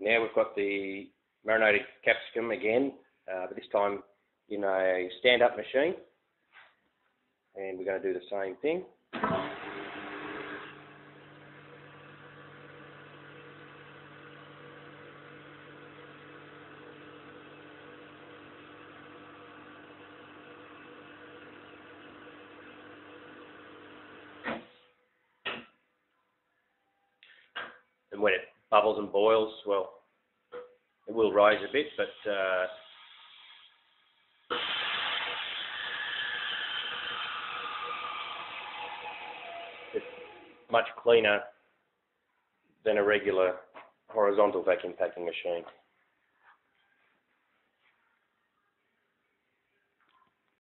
Now we've got the marinated capsicum again, uh, but this time in a stand-up machine. And we're going to do the same thing. and when it bubbles and boils, well, it will rise a bit, but uh, it's much cleaner than a regular horizontal vacuum packing machine.